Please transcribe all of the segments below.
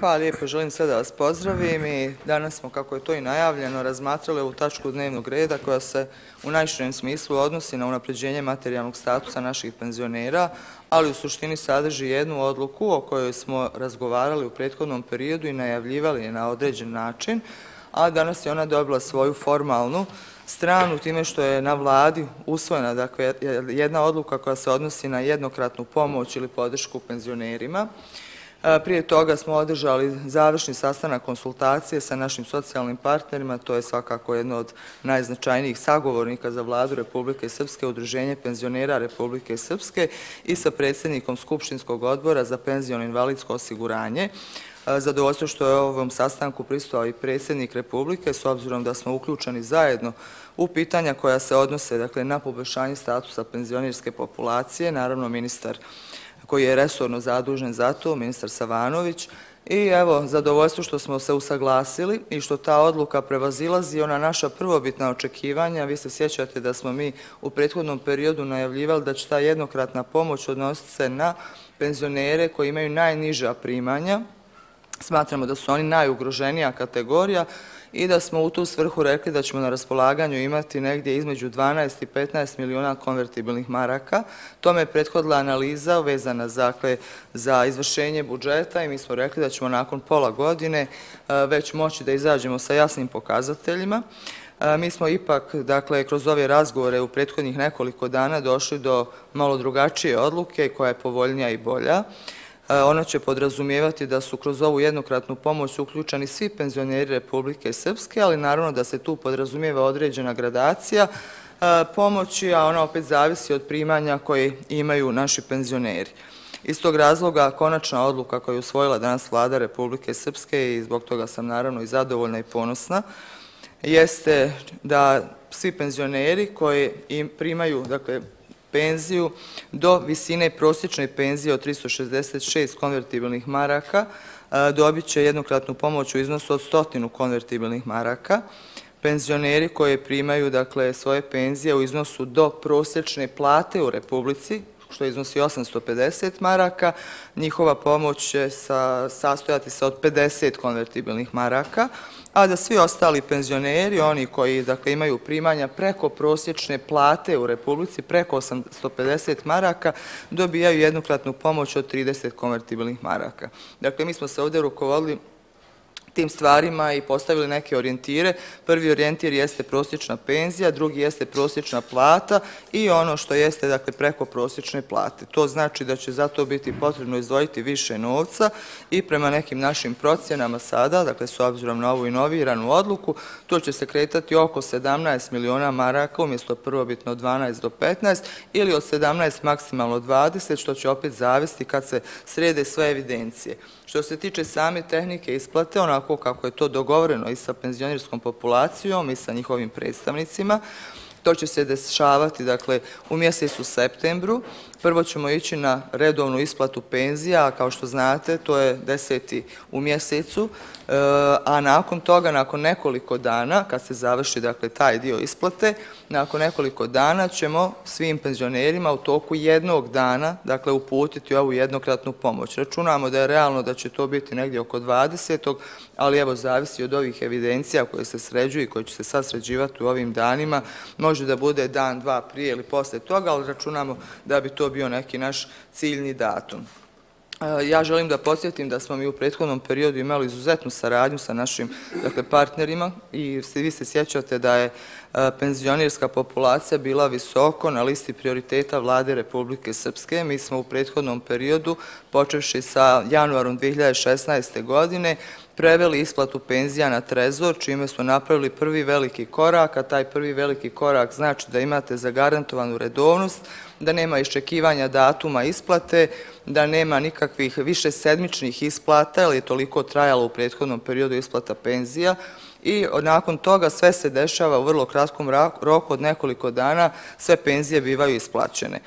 Hvala lijepo, želim sve da vas pozdravim i danas smo, kako je to i najavljeno, razmatrali ovu tačku dnevnog reda koja se u najširem smislu odnosi na unapređenje materijalnog statusa naših penzionera, ali u suštini sadrži jednu odluku o kojoj smo razgovarali u prethodnom periodu i najavljivali na određen način, a danas je ona dobila svoju formalnu stranu time što je na vladi usvojena dakle, jedna odluka koja se odnosi na jednokratnu pomoć ili podršku penzionerima. Prije toga smo održali završni sastanak konsultacije sa našim socijalnim partnerima, to je svakako jedno od najznačajnijih sagovornika za vladu Republike Srpske, Udruženje penzionera Republike Srpske i sa predsjednikom Skupštinskog odbora za penzijon invalidsko osiguranje. Zadovoljstvo što je ovom sastanku pristao i predsjednik Republike, s obzirom da smo uključeni zajedno u pitanja koja se odnose dakle, na poboljšanje statusa penzionirske populacije, naravno ministar koji je resorno zadužen za to, ministar Savanović, i evo, zadovoljstvo što smo se usaglasili i što ta odluka prevazilazi ona naša prvobitna očekivanja. Vi se sjećate da smo mi u prethodnom periodu najavljivali da će ta jednokratna pomoć odnositi se na penzionere koji imaju najniža primanja. Smatramo da su oni najugroženija kategorija, i da smo u tu svrhu rekli da ćemo na raspolaganju imati negdje između 12 i 15 miliona konvertibilnih maraka. Tome je prethodila analiza vezana zakle, za izvršenje budžeta i mi smo rekli da ćemo nakon pola godine e, već moći da izađemo sa jasnim pokazateljima. E, mi smo ipak, dakle, kroz ove razgovore u prethodnih nekoliko dana došli do malo drugačije odluke koja je povoljnija i bolja. E, ona ono će podrazumijevati da su kroz ovu jednokratnu pomoć uključani svi penzioneri Republike Srpske, ali naravno da se tu podrazumijeva određena gradacija e, pomoći, a ona opet zavisi od primanja koje imaju naši penzioneri. Iz tog razloga, konačna odluka koju je usvojila danas vlada Republike Srpske i zbog toga sam naravno i zadovoljna i ponosna, jeste da svi penzioneri koji im primaju, dakle, penziju do visine prosječne penzije od 366 konvertibilnih maraka e, dobit će jednokratnu pomoć u iznosu od stotinu konvertibilnih maraka. Penzioneri koje primaju dakle, svoje penzije u iznosu do prosječne plate u Republici, što iznosi 850 maraka, njihova pomoć će sastojati se od 50 konvertibilnih maraka, a da svi ostali penzioneri, oni koji dakle, imaju primanja preko prosječne plate u Republici, preko 850 maraka, dobijaju jednokratnu pomoć od 30 konvertibilnih maraka. Dakle, mi smo se ovdje rukovodili tim stvarima i postavili neke orijentire. Prvi orijentir jeste prosječna penzija, drugi jeste prosječna plata i ono što jeste dakle, preko prosječne plate. To znači da će za to biti potrebno izdvojiti više novca i prema nekim našim procjenama sada, dakle s obzirom na ovu inoviranu odluku, to će se kretati oko 17 miliona maraka umjesto prvobitno 12 do 15 ili od 17 maksimalno 20, što će opet zavesti kad se srede sve evidencije. Što se tiče same tehnike isplate, onako kako je to dogovoreno i sa penzionirskom populacijom i sa njihovim predstavnicima, to će se dešavati dakle, u mjesecu septembru. Prvo ćemo ići na redovnu isplatu penzija, kao što znate, to je deseti u mjesecu, e, a nakon toga, nakon nekoliko dana, kad se završi dakle, taj dio isplate, nakon nekoliko dana ćemo svim penzionerima u toku jednog dana dakle, uputiti ovu jednokratnu pomoć. Računamo da je realno da će to biti negdje oko 20. ali evo, zavisi od ovih evidencija koje se sređuju i koje će se sad sređivati u ovim danima. Može da bude dan, dva prije ili posle toga, ali računamo da bi to bio neki naš ciljni datum. E, ja želim da podsjetim da smo mi u prethodnom periodu imali izuzetnu saradnju sa našim dakle, partnerima i vi se sjećate da je e, penzionirska populacija bila visoko na listi prioriteta vlade Republike Srpske. Mi smo u prethodnom periodu, počevši sa januarom 2016. godine, preveli isplatu penzija na trezor, čime smo napravili prvi veliki korak, a taj prvi veliki korak znači da imate zagarantovanu redovnost, da nema iščekivanja datuma isplate, da nema nikakvih više sedmičnih isplata, jer je toliko trajalo u prethodnom periodu isplata penzija, i nakon toga sve se dešava u vrlo kratkom roku od nekoliko dana, sve penzije bivaju isplaćene.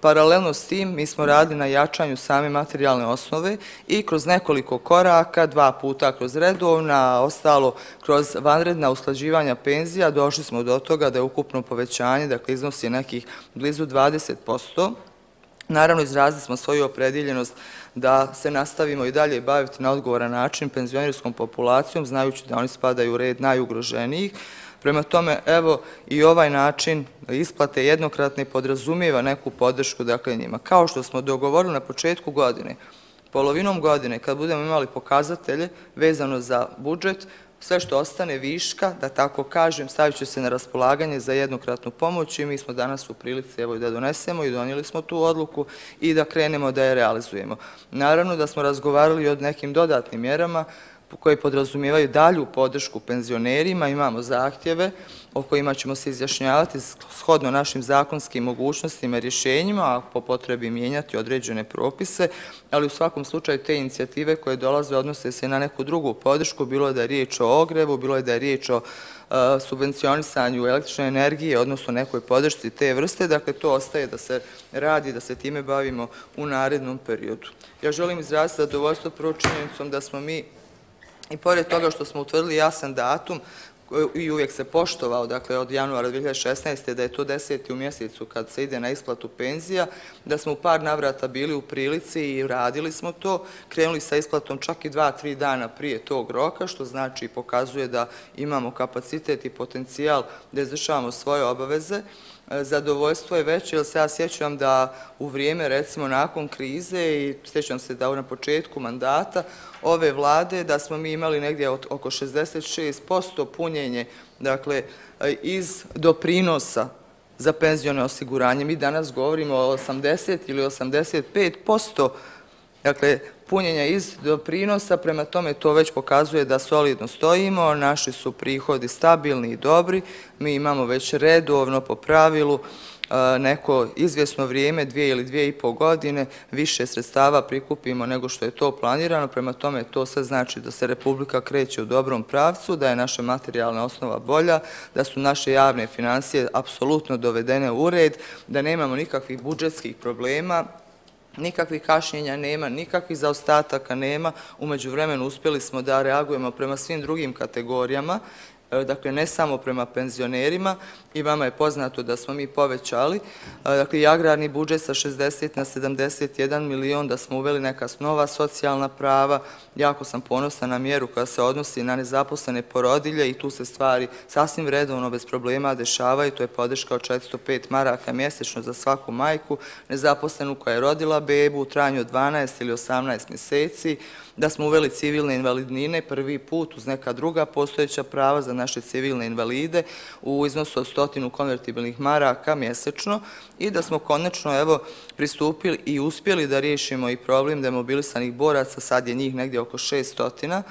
Paralelno s tim, mi smo radili na jačanju same materijalne osnove i kroz nekoliko koraka, dva puta kroz redovna, ostalo kroz vanredna usklađivanja penzija, došli smo do toga da je ukupno povećanje, dakle iznosi nekih blizu 20%, Naravno, izrazili smo svoju oprediljenost da se nastavimo i dalje baviti na odgovoran način penzionerskom populacijom, znajući da oni spadaju u red najugroženijih. Prema tome, evo i ovaj način isplate jednokratne podrazumijeva neku podršku dakle njima. Kao što smo dogovorili na početku godine, polovinom godine, kad budemo imali pokazatelje vezano za budžet, sve što ostane viška, da tako kažem, stavit će se na raspolaganje za jednokratnu pomoć i mi smo danas u prilici evo, da donesemo i donijeli smo tu odluku i da krenemo da je realizujemo. Naravno da smo razgovarali o nekim dodatnim mjerama, koje podrazumijevaju dalju podršku penzionerima, imamo zahtjeve o kojima ćemo se izjašnjavati shodno našim zakonskim mogućnostima i rješenjima, a po potrebi mijenjati određene propise, ali u svakom slučaju te inicijative koje dolaze odnose se na neku drugu podršku, bilo je da je riječ o ogrevu, bilo je da je riječ o e, subvencionisanju električne energije, odnosno nekoj podršci te vrste, dakle to ostaje da se radi, da se time bavimo u narednom periodu. Ja želim izraziti zadovoljstvo prvo činjenicom da smo mi I pored toga što smo utvrdili jasan datum i uvijek se poštovao, dakle od januara 2016. da je to deseti u mjesecu kad se ide na isplatu penzija, da smo u par navrata bili u prilici i radili smo to, krenuli sa isplatom čak i dva, tri dana prije tog roka, što znači pokazuje da imamo kapacitet i potencijal da izvršavamo svoje obaveze. Zadovoljstvo je veće, jer se ja sjećam da u vrijeme, recimo, nakon krize i sjećam se da na početku mandata ove vlade, da smo mi imali negdje oko 66% punjenje, dakle, iz doprinosa za penzijone osiguranje. Mi danas govorimo o 80 ili 85%, dakle, punjenja iz doprinosa, prema tome to već pokazuje da solidno stojimo, naši su prihodi stabilni i dobri, mi imamo već redovno po pravilu e, neko izvjesno vrijeme, dvije ili dvije i pol godine, više sredstava prikupimo nego što je to planirano, prema tome to sve znači da se Republika kreće u dobrom pravcu, da je naša materijalna osnova bolja, da su naše javne financije apsolutno dovedene u red, da nemamo nikakvih budžetskih problema, nikakvih kašnjenja nema, nikakvih zaostataka nema. Umeđu vremenu uspjeli smo da reagujemo prema svim drugim kategorijama, dakle ne samo prema penzionerima i vama je poznato da smo mi povećali, e, dakle i agrarni budžet sa 60 na 71 milion, da smo uveli neka nova socijalna prava, jako sam ponosna na mjeru koja se odnosi na nezaposlene porodilje i tu se stvari sasvim redovno bez problema dešavaju, to je podrška od 405 maraka mjesečno za svaku majku, nezaposlenu koja je rodila bebu u trajanju od 12 ili 18 mjeseci, da smo uveli civilne invalidnine prvi put uz neka druga postojeća prava za naše civilne invalide u iznosu od stotinu konvertibilnih maraka mjesečno i da smo konačno evo pristupili i uspjeli da riješimo i problem demobilisanih boraca, sad je njih negdje oko 600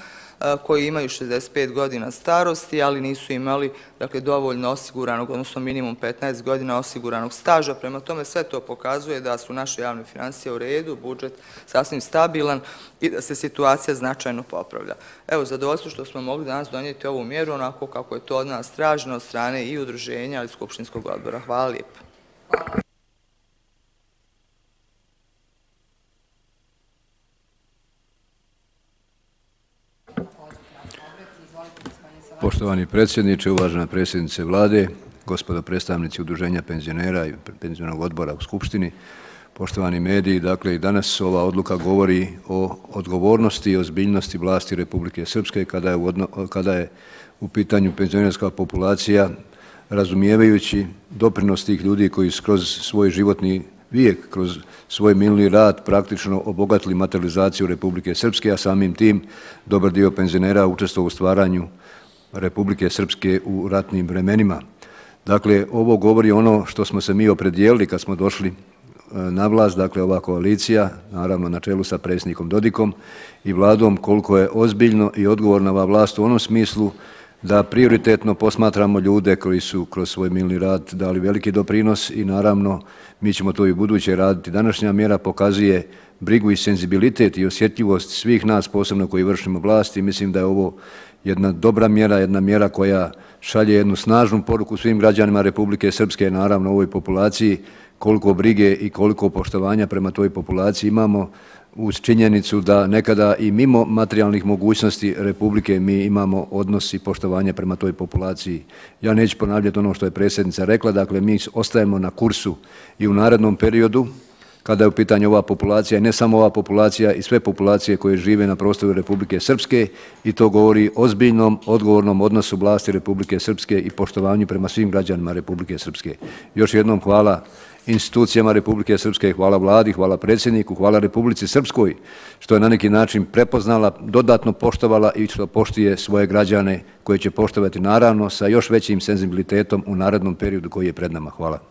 koji imaju 65 godina starosti, ali nisu imali dakle, dovoljno osiguranog, odnosno minimum 15 godina osiguranog staža. Prema tome sve to pokazuje da su naše javne financije u redu, budžet sasvim stabilan i da se situacija značajno popravlja. Evo, zadovoljstvo što smo mogli danas donijeti ovu mjeru onako kako je to od nas traženo od strane i udruženja, ali i Skupštinskog odbora. Hvala lijepo. Poštovani predsjedniče, uvažena predsjednice vlade, gospodo predstavnici udruženja penzionera i penzionog odbora u Skupštini, poštovani mediji, dakle i danas ova odluka govori o odgovornosti i ozbiljnosti vlasti Republike Srpske kada je u, odno, kada je u pitanju penzionerska populacija razumijevajući doprinost tih ljudi koji skroz svoj životni vijek, kroz svoj milni rad praktično obogatili materializaciju Republike Srpske, a samim tim dobar dio penzionera učestvo u stvaranju Republike Srpske u ratnim vremenima. Dakle, ovo govori ono što smo se mi opredijelili kad smo došli e, na vlast, dakle ova koalicija, naravno na čelu sa predsjednikom Dodikom i vladom, koliko je ozbiljno i odgovorna ova vlast u onom smislu da prioritetno posmatramo ljude koji su kroz svoj milni rad dali veliki doprinos i naravno mi ćemo to i u buduće raditi. Današnja mjera pokazuje brigu i senzibilitet i osjetljivost svih nas, posebno koji vršimo vlast i mislim da je ovo jedna dobra mjera, jedna mjera koja šalje jednu snažnu poruku svim građanima Republike Srpske, naravno u ovoj populaciji, koliko brige i koliko poštovanja prema toj populaciji imamo, uz činjenicu da nekada i mimo materijalnih mogućnosti Republike mi imamo odnos i poštovanje prema toj populaciji. Ja neću ponavljati ono što je predsjednica rekla, dakle mi ostajemo na kursu i u narednom periodu kada je u pitanju ova populacija i ne samo ova populacija i sve populacije koje žive na prostoru Republike Srpske i to govori o ozbiljnom, odgovornom odnosu vlasti Republike Srpske i poštovanju prema svim građanima Republike Srpske. Još jednom hvala institucijama Republike Srpske, hvala vladi, hvala predsjedniku, hvala Republici Srpskoj, što je na neki način prepoznala, dodatno poštovala i što poštije svoje građane koje će poštovati naravno sa još većim senzibilitetom u narednom periodu koji je pred nama. Hvala.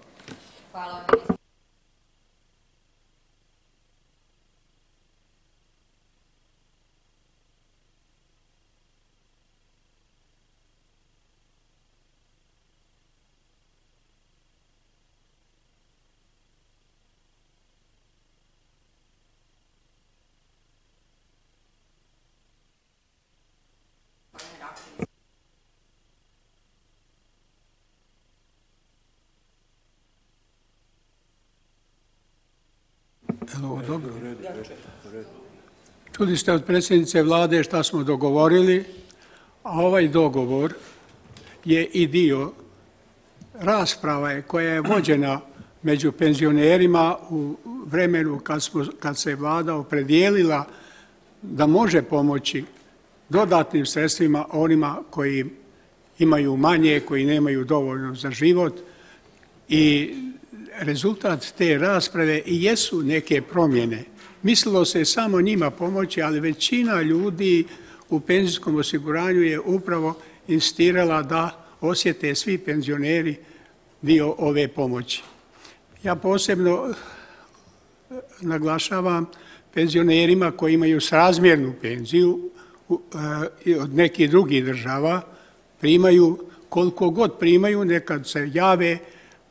Evo, dobro. Čuli ste od predsjednice vlade šta smo dogovorili, a ovaj dogovor je i dio rasprave koja je vođena među penzionerima u vremenu kad, smo, kad se vlada opredijelila da može pomoći dodatnim sredstvima onima koji imaju manje, koji nemaju dovoljno za život i rezultat te rasprave i jesu neke promjene. Mislilo se samo njima pomoći, ali većina ljudi u penzijskom osiguranju je upravo insistirala da osjete svi penzioneri dio ove pomoći. Ja posebno eh, naglašavam penzionerima koji imaju srazmjernu penziju E, i od nekih drugih država, primaju koliko god primaju, nekad se jave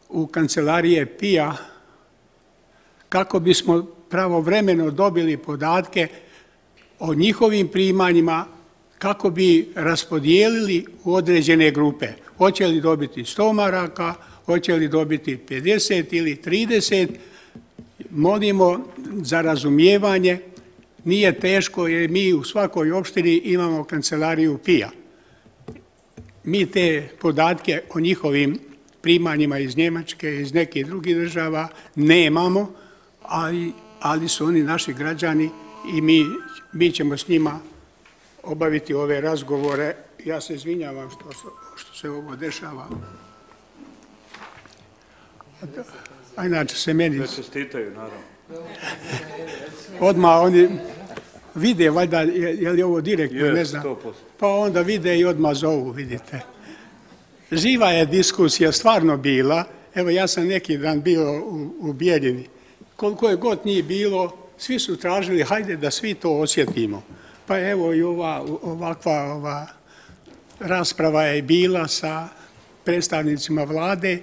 u kancelarije PIA kako bismo pravovremeno dobili podatke o njihovim primanjima, kako bi raspodijelili u određene grupe. Hoće li dobiti 100 maraka, hoće li dobiti 50 ili 30, molimo za razumijevanje, nije teško jer mi u svakoj opštini imamo kancelariju PIA. Mi te podatke o njihovim primanjima iz Njemačke, iz nekih drugih država, nemamo, ali, ali su oni naši građani i mi, mi ćemo s njima obaviti ove razgovore. Ja se izvinjavam što, što se ovo dešava. A inače se meni... Da se stitaju, naravno. Odmah oni vide, valjda, je li ovo direktno, ne znam. Pa onda vide i odmah zovu, vidite živa je diskusija stvarno bila. Evo, ja sam neki dan bio u, u Bijeljini. Koliko je god nije bilo, svi su tražili, hajde da svi to osjetimo. Pa evo i ova, ovakva ova rasprava je bila sa predstavnicima vlade,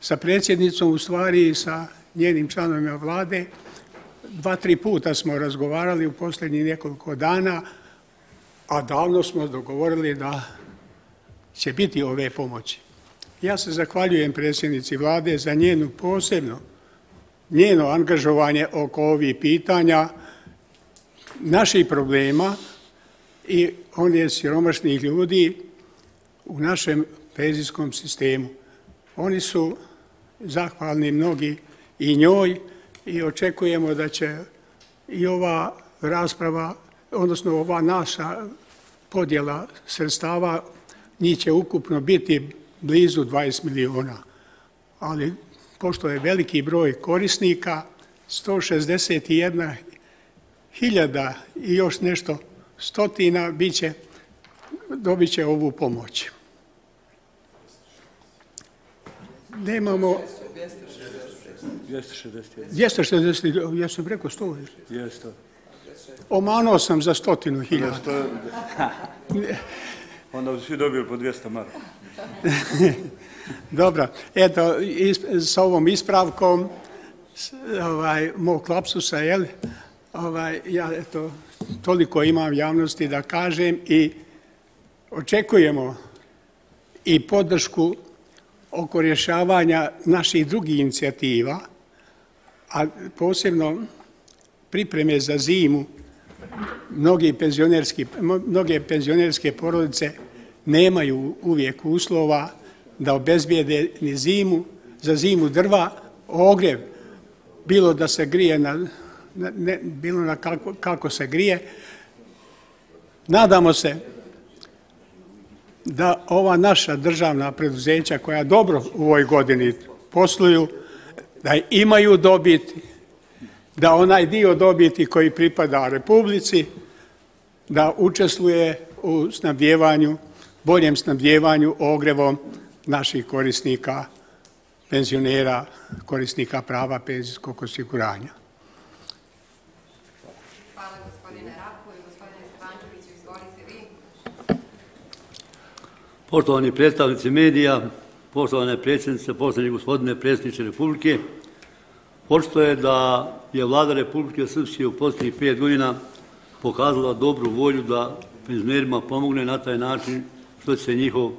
sa predsjednicom u stvari i sa njenim članovima vlade. Dva, tri puta smo razgovarali u posljednjih nekoliko dana, a davno smo dogovorili da će biti ove pomoći. Ja se zahvaljujem predsjednici vlade za njenu posebno, njeno angažovanje oko ovih pitanja, naših problema i onih siromašnih ljudi u našem penzijskom sistemu. Oni su zahvalni mnogi i njoj i očekujemo da će i ova rasprava, odnosno ova naša podjela sredstava njih će ukupno biti blizu 20 miliona. Ali, pošto je veliki broj korisnika, 161 hiljada i još nešto stotina biće, dobit će ovu pomoć. Nemamo... 260. 260, ja sam preko 100. 200. Omanuo sam za stotinu hiljada. Onda bi svi dobili po 200 marka. Dobro, eto, s ovom ispravkom ovaj, mog lapsusa, jel, ovaj, ja eto, toliko imam javnosti da kažem i očekujemo i podršku oko rješavanja naših drugih inicijativa, a posebno pripreme za zimu, mnogi penzionerski, mnoge penzionerske porodice nemaju uvijek uslova da obezbijede ni zimu, za zimu drva, ogrev. bilo da se grije na, ne, bilo na kako, kako se grije. Nadamo se da ova naša državna preduzeća koja dobro u ovoj godini posluju, da imaju dobit, da onaj dio dobiti koji pripada Republici, da učestvuje u snabdjevanju, boljem snabdjevanju ogrevom naših korisnika, penzionera, korisnika prava penzijskog osiguranja. Hvala gospodine Rapo i gospodine Stefančević, izvolite vi. Poštovani predstavnici medija, poštovane predsjednice, poštovani gospodine predsjedniče Republike, Očito je da je vlada Republike Srpske u posljednjih pet godina pokazala dobru volju da penzionerima pomogne na taj način što će se njihov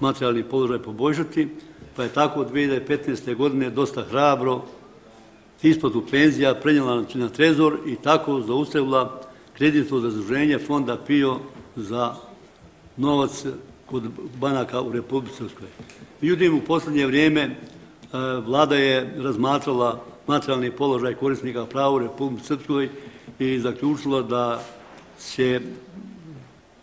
materijalni položaj poboljšati, pa je tako 2015. godine dosta hrabro isplatu penzija prenjela na trezor i tako zaustavila kreditno zazuženje fonda PIO za novac kod banaka u Republike Srpskoj. Međutim, u posljednje vrijeme e, vlada je razmatrala materijalni položaj korisnika prava u Republike Srpskoj i zaključila da će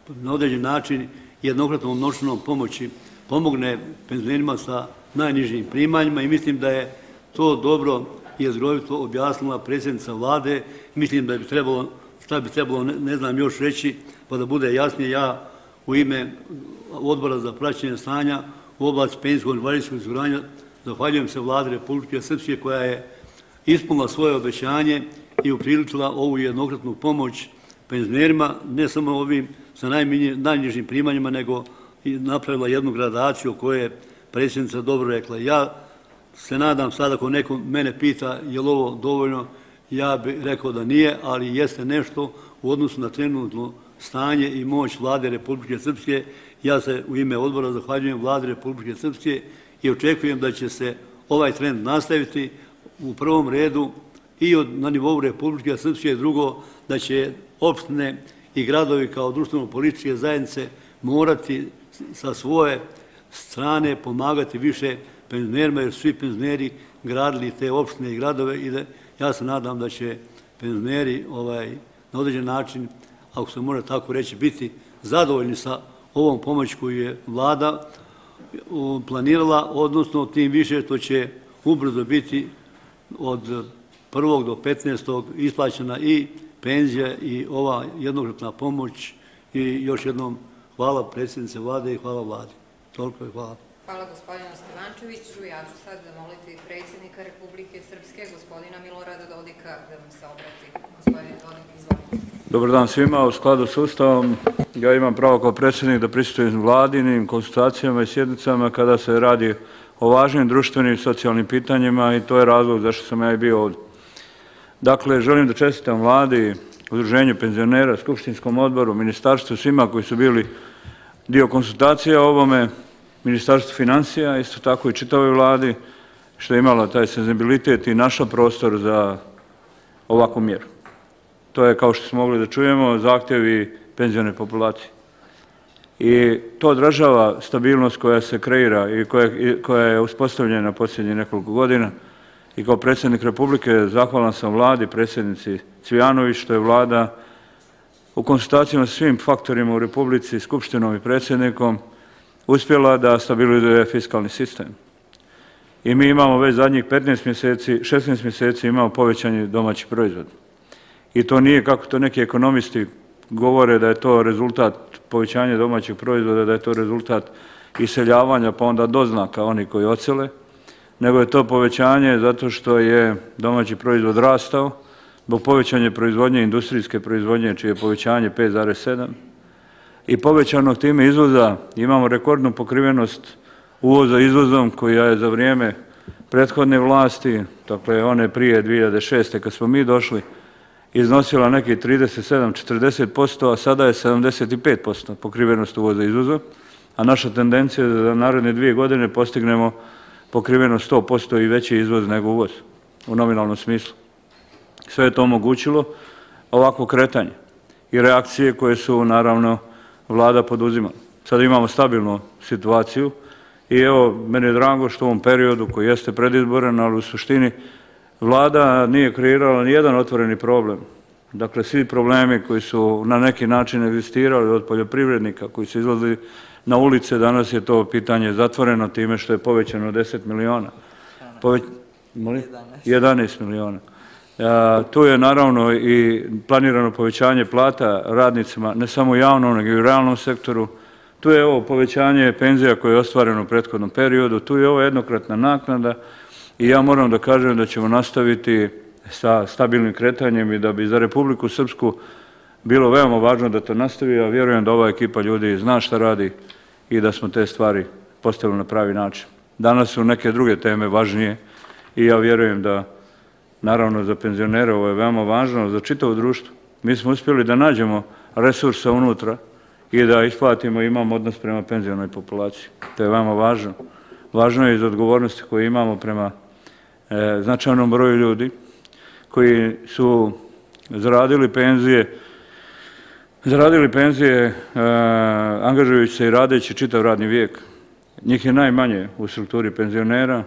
na određen način jednokratnom noćnom pomoći pomogne penzionerima sa najnižim primanjima i mislim da je to dobro i jezgrovito objasnila predsjednica vlade. Mislim da bi trebalo, šta bi trebalo, ne znam još reći, pa da bude jasnije ja u ime odbora za praćenje stanja u oblasti penzijskog invalidskog izguranja zahvaljujem se vlade Republike Srpske koja je ispunila svoje obećanje i upriličila ovu jednokratnu pomoć penzionerima, ne samo ovim sa najnižim primanjima, nego i napravila jednu gradaciju o kojoj je predsjednica dobro rekla. Ja se nadam sad ako neko mene pita je li ovo dovoljno, ja bih rekao da nije, ali jeste nešto u odnosu na trenutno stanje i moć vlade Republike Srpske. Ja se u ime odbora zahvaljujem vladi Republike Srpske i očekujem da će se ovaj trend nastaviti, u prvom redu i od, na nivou Republike Srpske, drugo da će opštine i gradovi kao društveno-političke zajednice morati sa svoje strane pomagati više penzionerima, jer svi penzioneri gradili te opštine i gradove i da ja se nadam da će penzioneri ovaj, na određen način, ako se može tako reći, biti zadovoljni sa ovom pomoć koju je vlada planirala, odnosno tim više što će ubrzo biti od 1. do 15. isplaćena i penzija i ova jednokratna pomoć i još jednom hvala predsjednice vlade i hvala vladi. Toliko je hvala. Hvala gospodinu Stevančeviću. Ja ću sad zamoliti predsjednika Republike Srpske, gospodina Milorada Dodika, da vam se obrati. Gospodine Dodik, izvolite. Dobar dan svima. U skladu s Ustavom ja imam pravo kao predsjednik da pristujem vladinim konsultacijama i sjednicama kada se radi o važnim društvenim i socijalnim pitanjima i to je razlog zašto sam ja i bio ovdje. Dakle, želim da čestitam vladi, udruženju penzionera, Skupštinskom odboru, ministarstvu, svima koji su bili dio konsultacija o ovome, ministarstvu financija, isto tako i čitavoj vladi, što je imala taj senzibilitet i našo prostor za ovakvu mjeru. To je, kao što smo mogli da čujemo, zahtjevi penzione populacije i to odražava stabilnost koja se kreira i koja je uspostavljena posljednje nekoliko godina. I kao predsjednik Republike zahvalan sam vladi, predsjednici Cvijanović, što je vlada u konsultacijama s svim faktorima u Republici, Skupštinom i predsjednikom, uspjela da stabilizuje fiskalni sistem. I mi imamo već zadnjih 15 mjeseci, 16 mjeseci imamo povećanje domaćih proizvoda. I to nije kako to neki ekonomisti govore da je to rezultat povećanja domaćeg proizvoda, da je to rezultat iseljavanja, pa onda doznaka oni koji ocele, nego je to povećanje zato što je domaći proizvod rastao, zbog povećanja proizvodnje, industrijske proizvodnje, čije je povećanje 5,7, i povećanog time izvoza imamo rekordnu pokrivenost uvoza izvozom koja je za vrijeme prethodne vlasti, dakle one prije 2006. kad smo mi došli, iznosila neki 37-40%, a sada je 75% pokrivenost uvoza izvoza, a naša tendencija je da za naredne dvije godine postignemo pokrivenost 100% i veći izvoz nego uvoz u nominalnom smislu. Sve je to omogućilo ovako kretanje i reakcije koje su naravno vlada poduzimala. Sada imamo stabilnu situaciju i evo, meni je drago što u ovom periodu koji jeste predizboren, ali u suštini vlada nije kreirala ni jedan otvoreni problem. Dakle, svi problemi koji su na neki način existirali od poljoprivrednika koji su izlazili na ulice, danas je to pitanje zatvoreno time što je povećano 10 miliona. 11 miliona. Tu je naravno i planirano povećanje plata radnicima, ne samo u javnom, nego i u realnom sektoru. Tu je ovo povećanje penzija koje je ostvareno u prethodnom periodu, tu je ovo jednokratna naknada i ja moram da kažem da ćemo nastaviti sa stabilnim kretanjem i da bi za Republiku Srpsku bilo veoma važno da to nastavi, a vjerujem da ova ekipa ljudi zna šta radi i da smo te stvari postavili na pravi način. Danas su neke druge teme važnije i ja vjerujem da, naravno, za penzionere ovo je veoma važno, za čitavo društvo. Mi smo uspjeli da nađemo resursa unutra i da isplatimo imamo odnos prema penzionoj populaciji. To je veoma važno. Važno je iz odgovornosti koje imamo prema e, značajnom broju ljudi koji su zaradili penzije, zaradili penzije e, angažujući se i radeći čitav radni vijek. Njih je najmanje u strukturi penzionera,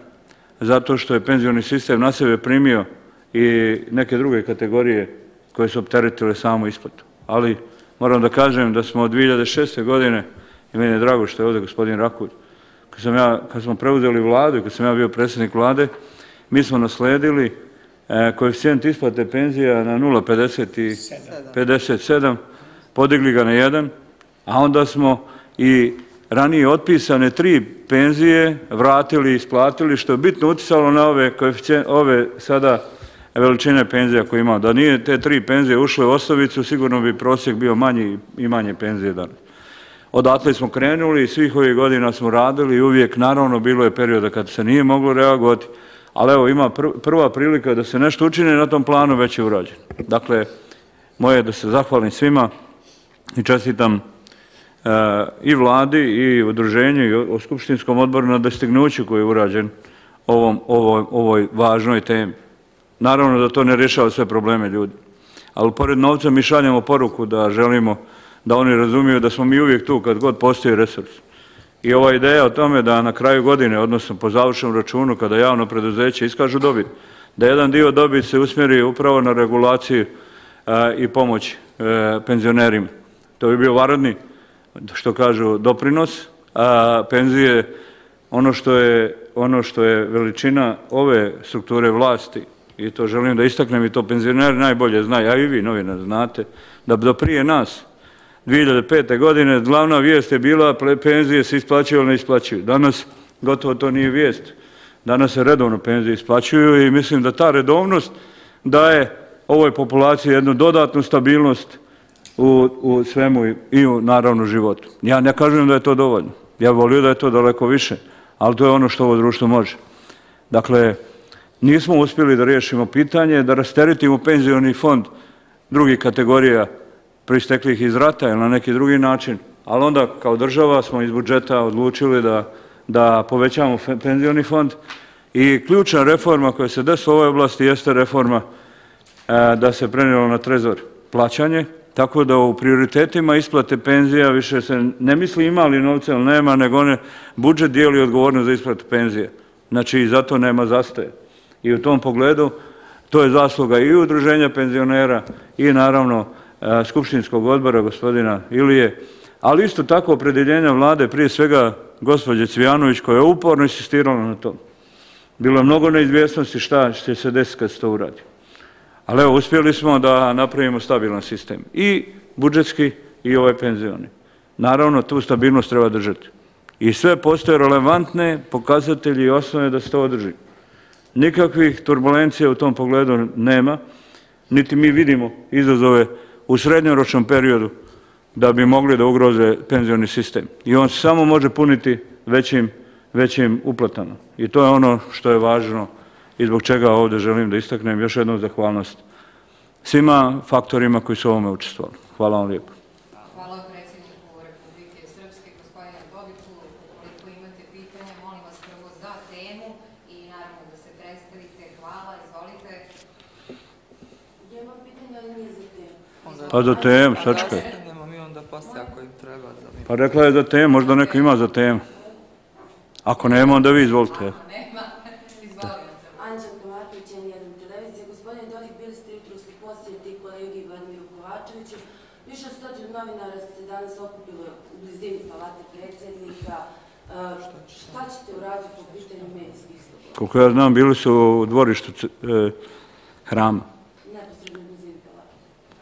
zato što je penzioni sistem na sebe primio i neke druge kategorije koje su opteretile samo isplatu. Ali moram da kažem da smo od 2006. godine, i meni je drago što je ovdje gospodin Rakulj, kad, sam ja, kad smo preuzeli vladu i kad sam ja bio predsjednik vlade, mi smo nasledili e, koeficijent isplate penzija na 0,57, podigli ga na 1, a onda smo i ranije otpisane tri penzije vratili i isplatili, što je bitno utisalo na ove, ove sada veličine penzija koje imamo. Da nije te tri penzije ušle u osnovicu, sigurno bi prosjek bio manji i manje penzije danas. Odatle smo krenuli i svih ovih godina smo radili i uvijek, naravno, bilo je perioda kad se nije moglo reagovati, ali evo, ima prva prilika da se nešto učine na tom planu, već je urađen. Dakle, moje da se zahvalim svima i čestitam e, i vladi i udruženju i o Skupštinskom odboru na destignuću koji je urađen ovom, ovoj, ovoj važnoj temi. Naravno da to ne rješava sve probleme ljudi. Ali pored novca mi šaljamo poruku da želimo da oni razumiju da smo mi uvijek tu kad god postoji resurs. I ova ideja o tome da na kraju godine, odnosno po završnom računu, kada javno preduzeće iskažu dobit, da jedan dio dobit se usmjeri upravo na regulaciju e, i pomoć e, penzionerima. To bi bio varadni, što kažu, doprinos, a penzije, ono što je, ono što je veličina ove strukture vlasti, i to želim da istaknem i to penzioneri najbolje znaju, a i vi novina znate, da do prije nas, 2005. godine, glavna vijest je bila penzije se isplaćuju ili ne isplaćuju. Danas gotovo to nije vijest. Danas se redovno penzije isplaćuju i mislim da ta redovnost daje ovoj populaciji jednu dodatnu stabilnost u, u svemu i u naravno životu. Ja ne kažem da je to dovoljno. Ja volio da je to daleko više, ali to je ono što ovo društvo može. Dakle, nismo uspjeli da riješimo pitanje, da rasteritimo penzioni fond drugih kategorija pristeklih iz rata ili na neki drugi način, ali onda kao država smo iz budžeta odlučili da, da povećamo penzioni fond i ključna reforma koja se desila u ovoj oblasti jeste reforma e, da se prenijelo na trezor plaćanje, tako da u prioritetima isplate penzija više se ne misli ima li novce ili nema, nego one budžet dijeli odgovornost za isplatu penzije. Znači i zato nema zastaje. I u tom pogledu to je zasluga i udruženja penzionera i naravno E, skupštinskog odbora gospodina Ilije, ali isto tako opredeljenja vlade, prije svega gospođe Cvijanović koja je uporno insistirala na to. Bilo je mnogo neizvjesnosti šta će se desiti kad se to uradi. Ali evo, uspjeli smo da napravimo stabilan sistem. I budžetski i ovaj penzioni. Naravno, tu stabilnost treba držati. I sve postoje relevantne pokazatelji i osnove da se to održi. Nikakvih turbulencija u tom pogledu nema, niti mi vidimo izazove u srednjoročnom periodu da bi mogli da ugroze penzioni sistem. I on se samo može puniti većim, većim uplatama. I to je ono što je važno i zbog čega ovdje želim da istaknem još jednu zahvalnost svima faktorima koji su ovome učestvovali. Hvala vam lijepo. Pa za tem, sačkaj. Pa rekla je za tem, možda neko ima za temu. Ako nema, onda vi izvolite. Ako nema, izvolite. Anđel Kovačević, N1 televizija. Gospodin Dodik, bili ste jutro u posjeti kolegi Vladimiru Kovačeviću. Više stotin novinara se danas okupilo u blizini palate predsjednika. E, šta ćete uraditi po pitanju medijskih slobodnika? Koliko ja znam, bili su u dvorištu e, hrama.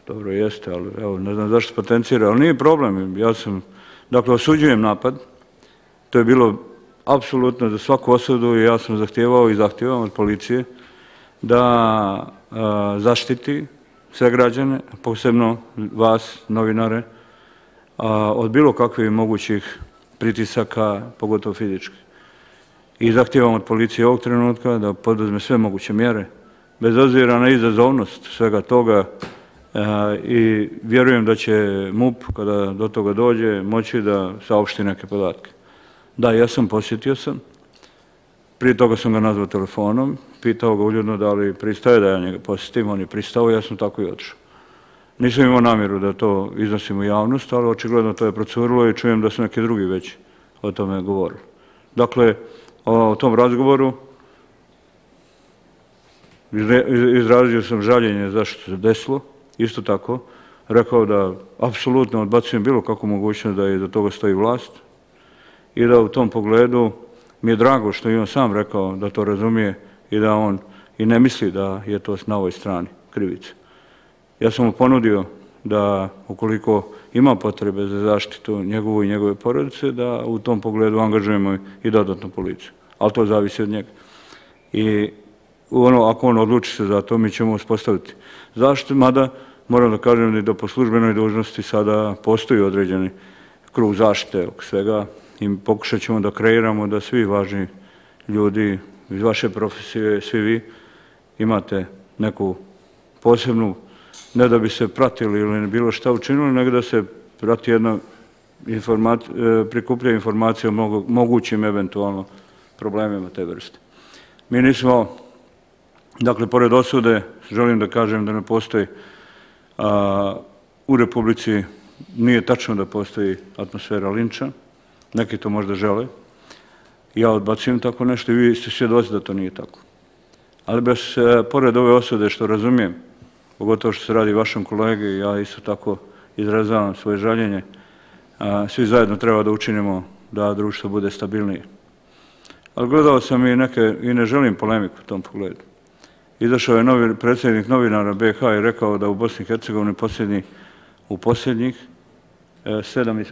Dobro, jeste, ali evo, ne znam zašto se potencira, ali nije problem. Ja sam, dakle, osuđujem napad. To je bilo apsolutno za svaku osudu i ja sam zahtjevao i zahtjevam od policije da zaštiti sve građane, posebno vas, novinare, od bilo kakvih mogućih pritisaka, pogotovo fizički. I zahtjevam od policije ovog trenutka da poduzme sve moguće mjere, bez obzira na izazovnost svega toga E, i vjerujem da će MUP, kada do toga dođe, moći da saopšti neke podatke. Da, ja sam posjetio sam. Prije toga sam ga nazvao telefonom, pitao ga uljudno da li pristaje da ja njega posjetim, on je pristao, ja sam tako i otišao. Nisam imao namjeru da to iznosim u javnost, ali očigledno to je procurilo i čujem da su neki drugi već o tome govorili. Dakle, o tom razgovoru izrazio sam žaljenje zašto se desilo, isto tako, rekao da apsolutno odbacujem bilo kako mogućnost da je do toga stoji vlast i da u tom pogledu mi je drago što je on sam rekao da to razumije i da on i ne misli da je to na ovoj strani krivica. Ja sam mu ponudio da ukoliko ima potrebe za zaštitu njegovu i njegove porodice, da u tom pogledu angažujemo i dodatnu policiju. Ali to zavisi od njega. I ono, ako on odluči se za to, mi ćemo uspostaviti Zašto? mada moram da kažem da po službenoj dužnosti sada postoji određeni krug zaštite oko svega i pokušat ćemo da kreiramo da svi važni ljudi iz vaše profesije, svi vi, imate neku posebnu, ne da bi se pratili ili bilo šta učinili, nego da se prati jedna e, prikuplja informacija o mogućim eventualno problemima te vrste. Mi nismo, dakle, pored osude, želim da kažem da ne postoji u Republici, nije tačno da postoji atmosfera linča, neki to možda žele, ja odbacujem tako nešto i vi ste svjedoci da to nije tako. Ali bez, e, pored ove osude što razumijem, pogotovo što se radi vašem kolegi, ja isto tako izrazavam svoje žaljenje, svi zajedno treba da učinimo da društvo bude stabilnije. Ali gledao sam i neke, i ne želim polemiku u tom pogledu. Izašao je novi predsjednik novinara BH i rekao da u Bosni i Hercegovini posljednji, u posljednjih e, sedam,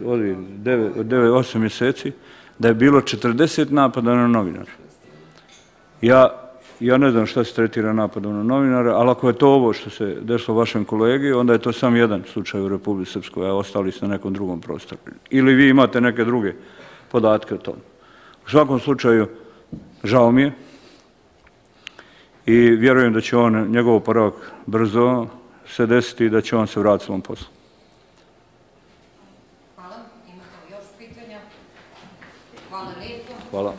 devet, osam mjeseci, da je bilo 40 napada na novinara. Ja, ja ne znam šta se tretira napadom na novinara, ali ako je to ovo što se desilo vašem kolegi, onda je to sam jedan slučaj u Republike Srpskoj, a ostali ste na nekom drugom prostoru. Ili vi imate neke druge podatke o tom. U svakom slučaju, žao mi je i vjerujem da će on, njegov oporavak brzo se desiti i da će on se vratiti svom poslu. Hvala. Imate još pitanja? Hvala lijepo. Hvala.